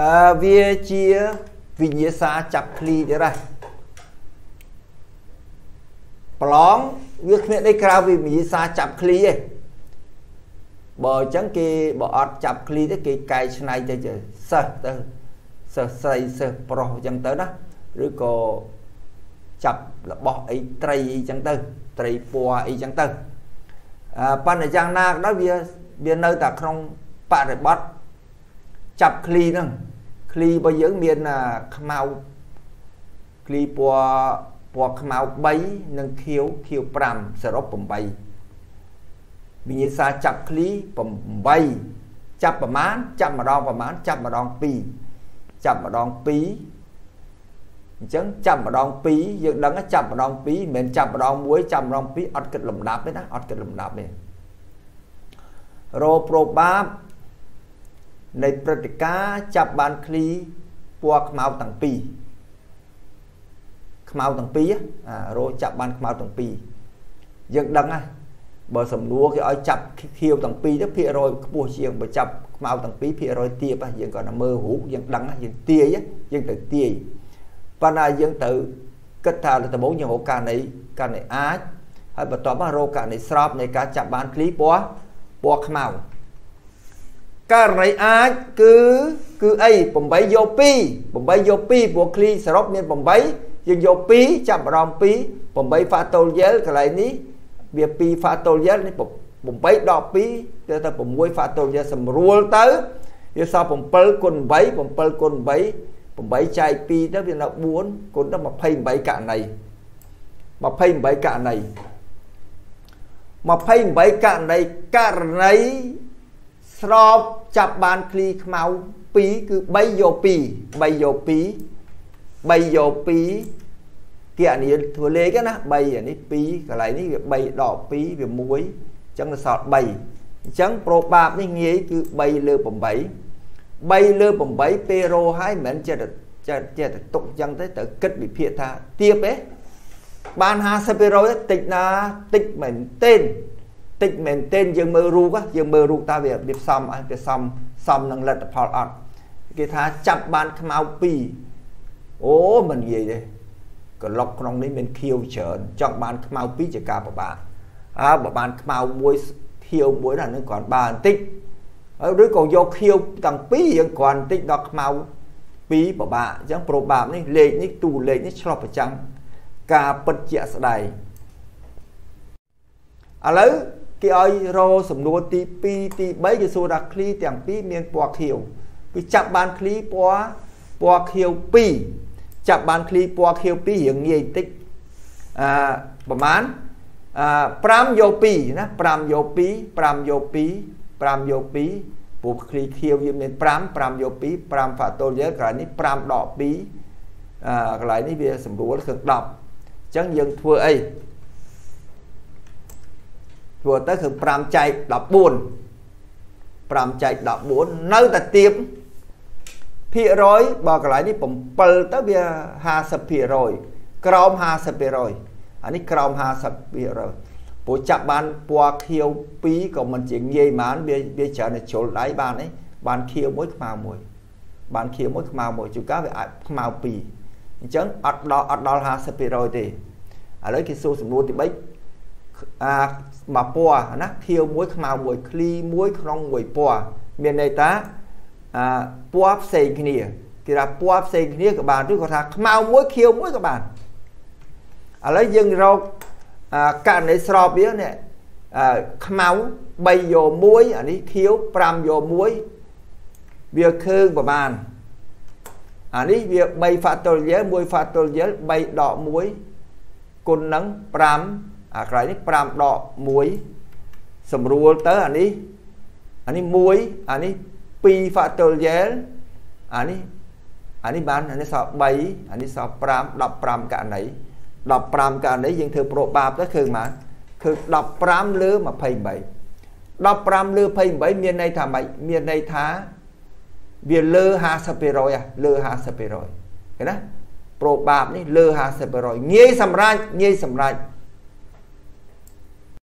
អឺវាជាវិញ្ញាសាចាប់ឃ្លីទៀតដែរប្រឡងវាគ្មានអីក្រៅពីវិញ្ញាសាចាប់ឃ្លីទេបើអញ្ចឹងគេបើអត់ចាប់ឃ្លីទេគេកែច្នៃទៅជាសិស្សទៅសិស្សស្រីសិស្សប្រុសអញ្ចឹងទៅណាឬក៏ចាប់របស់អីត្រីអីចឹងទៅត្រីពណ៌អីចឹងទៅអឺប៉ុន្តែយ៉ាងណាក៏ដោយវាវានៅតែក្នុងបរិបត្តិចាប់ឃ្លីហ្នឹង ឃ្លីរបស់យើងមានខ្មៅឃ្លីពណ៌ពណ៌ខ្មៅ3និងខៀវខៀវ5សរុប8វិញ្ញាសាចាប់ឃ្លី8ចាប់ប្រមាណចាប់ម្ដងប្រមាណចាប់ម្ដង2ចាប់ម្ដង2អញ្ចឹងចាប់ម្ដង2យើងដឹងចាប់ម្ដង2មិនមែនចាប់ម្ដង1ចាប់ម្ដង2អត់គិតលំដាប់ទេណាអត់គិតលំដាប់ទេរោប្រូបាប នៃព្រឹត្តិការណ៍ចាប់បានឃ្លីពណ៌ខ្មៅទាំងពីរខ្មៅទាំងពីរអារោចាប់បានខ្មៅទាំងពីរយើងដឹងណាបើសំណួរគេឲ្យចាប់ខៀវទាំងពីរទៅភាគរយខ្ពស់ជាងបើចាប់ខ្មៅទាំងពីរភាគរយទាបយើងគាត់តែមើលរូបយើងដឹងយើងទាយយើងទៅទាយប៉ុន្តែយើងទៅគិតថាដំបូងយើងរកករណីករណីអាចហើយបន្ទាប់មករកករណីស្របនៃការចាប់បានឃ្លីពណ៌ពណ៌ខ្មៅ ករណីអាចគឺគឺអី8យក2 8យក2ព្រោះឃ្លីសរុបមាន8យើងយក2ចាប់អារម្មណ៍2 8 factorial កន្លែងនេះវា2 factorial នេះ8ដក2ទៅទៅ6 factorial សម្រួលទៅវាសល់7គុណ8 7គុណ8 8ចែក2ទៅវានៅ4គុណទៅ28ករណី28ករណី28ករណីករណី ស្របចាប់បានឃ្លីខ្មៅ2គឺ3យក2 3យក2 3យក2គេអានេះធ្វើលេខណា3អានេះ2កន្លែងនេះវា3ដក2វា1អញ្ចឹងទៅសល់3អញ្ចឹងប្រូបាបនេះងាយគឺ3លើ8 3លើ8ពេលរោហើយមិនមែនចិត្តចិត្តចិត្តទុកអញ្ចឹងទេត្រូវគិតវិភាគថាទៀបទេបាន50%ទេតិចណាតិចមែនទេ តិចមែនទេយើងមើលរូបយើងមើលរូបតើវាវាសំអីវាសំសំនឹងលទ្ធផលអត់គេថាចាប់បានខ្មៅ2អូមិននិយាយទេក្លុកក្នុងនេះមានខៀវច្រើនចង់បានខ្មៅ2ជាការពិបាកអើបើបានខ្មៅមួយខៀវមួយណានឹងគ្រាន់បានបន្តិចឬក៏យកខៀវទាំងពីរយើងគ្រាន់បន្តិចដល់ខ្មៅ2ពិបាកអញ្ចឹងប្រូបាបនេះលេខនេះតួលេខនេះឆ្លោះប្រចាំការពិតជាក់ស្ដែងឥឡូវ គេឲ្យរសំណួរទី2ទី3គេសួរថាឃ្លីទាំងពីរមានពណ៌ខៀវគឺចាប់បានឃ្លីពណ៌ពណ៌ខៀវ2ចាប់បានឃ្លីពណ៌ខៀវ2រៀងងាយបន្តិចអឺប្រហែលអឺ5យក2ណា5យក2 5យក2 5យក2ព្រោះឃ្លីខៀវវាមាន5 5យក2 5 factorial កន្លែងនេះ5ដក2អឺកន្លែងនេះវាសម្រួលគឺ10អញ្ចឹងយើងធ្វើអី ធ្វើទៅគឺ5ចែក14 5ចែក14នៅតែទៀបភាគរយបើកន្លែងនេះ7ទៅវា50%ក្រោម50%អានេះក្រោម50%ព្រោះចាប់បានពណ៌ខៀវ2ក៏មិនជាងាយបានវាវាច្រើនតែជ្រុលដៃបានអីបានខៀវមួយខ្មៅមួយបានខៀវមួយខ្មៅមួយជួនកាលវាអាចខ្មៅ2អញ្ចឹងអត់ដល់អត់ដល់50%ទេឥឡូវគេសួរសំណួរទី3 អាមកពណ៌ណាខៀវមួយខ្មៅមួយឃ្លីមួយក្នុងមួយពណ៌មានន័យថាអាពណ៌ផ្សេងគ្នាគេថាពណ៌ផ្សេងគ្នាក៏បានឬក៏ថាខ្មៅមួយខៀវមួយក៏បានឥឡូវយើងរកករណីស្របវានេះខ្មៅ3យក1អានេះខៀវ5យក1វាឃើញប្រហែលអានេះវា3 factorial 1 factorial 3ដក1គុណនឹង5 អាក្រោយនេះ5ដក1សម្រួលទៅអានេះអានេះ1អានេះ2 factorial អានេះអានេះបានអានេះសល់3អានេះសល់5 15ករណី15ករណីយើងធ្វើប្រូបាបទៅឃើញមកឃើញ15លើ28 15លើ28មានន័យថាម៉េចមានន័យថាវាលើ50%លើ50%ឃើញណាប្រូបាបនេះលើ50%ងាយសម្រាប់ងាយសម្រាប់